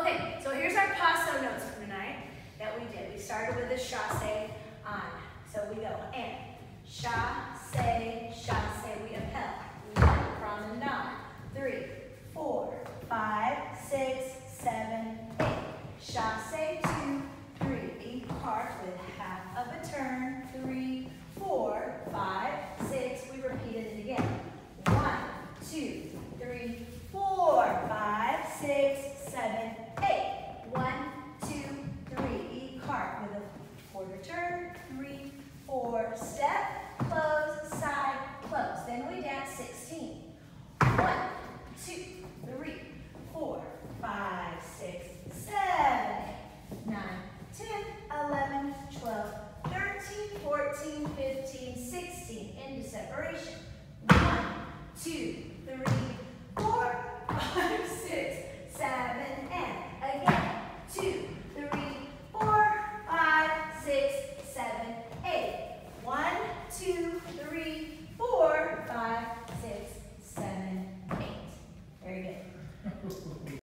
Okay, so here's our paso notes from tonight that we did. We started with the chasse on. So we go and chasse, chasse, we appel, we promenade. Three, four, five, six, seven, eight. Chasse, two, Start with a quarter turn, three, four, step, close, side, close. Then we dance 16. One, two, three, four, five, six, seven, eight, nine, 10, 11, 12, 13, 14, 15, 16. Into separation. One, two, three,